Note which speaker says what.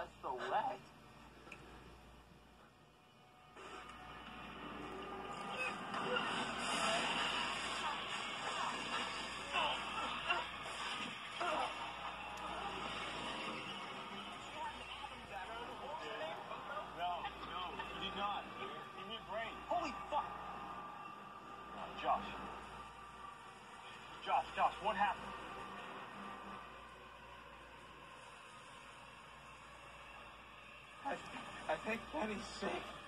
Speaker 1: that's so wet.
Speaker 2: No, no, he did not. He hit brain. Holy fuck! Josh. Josh, Josh, what happened?
Speaker 1: I think Penny's sick.